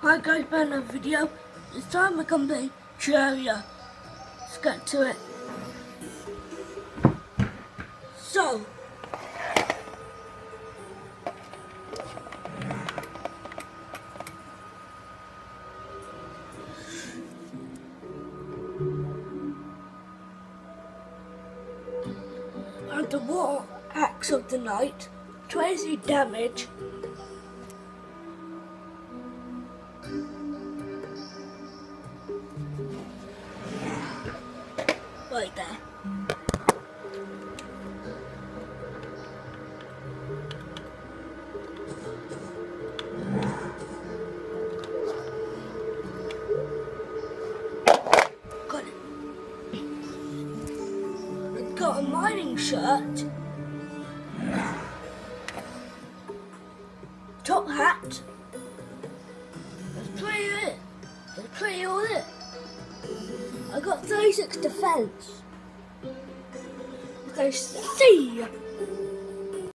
Hi guys, another video. It's time to come play Terraria. Let's get to it. So, and the war axe of the night, 20 damage, right there. Got it. Got a mining shirt. Top hat. I got 36 defense. Okay, see ya.